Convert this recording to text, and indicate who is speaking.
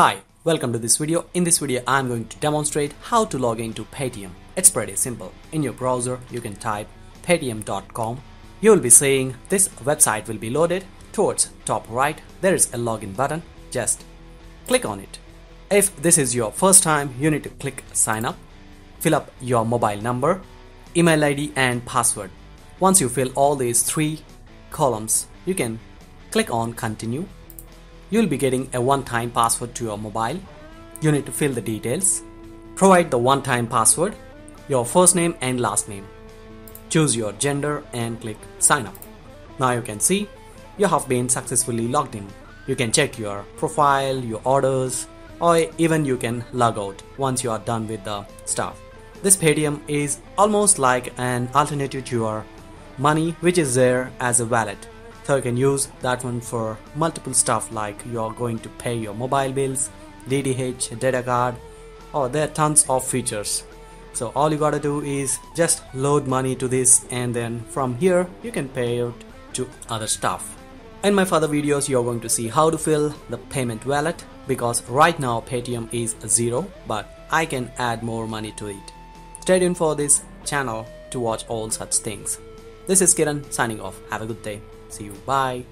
Speaker 1: Hi, welcome to this video. In this video, I'm going to demonstrate how to log into Paytm. It's pretty simple. In your browser, you can type paytm.com. You will be seeing this website will be loaded. Towards top right, there is a login button. Just click on it. If this is your first time, you need to click sign up. Fill up your mobile number, email ID and password. Once you fill all these three columns, you can click on continue You'll be getting a one-time password to your mobile. You need to fill the details. Provide the one-time password, your first name and last name. Choose your gender and click sign up. Now you can see you have been successfully logged in. You can check your profile, your orders, or even you can log out once you are done with the stuff. This Paytm is almost like an alternative to your money which is there as a wallet so you can use that one for multiple stuff like you're going to pay your mobile bills DTH data card or oh, there are tons of features. So all you gotta do is just load money to this and then from here you can pay it to other stuff. In my further videos you're going to see how to fill the payment wallet because right now Paytm is zero but I can add more money to it. Stay tuned for this channel to watch all such things. This is Kiran signing off. Have a good day See you. Bye.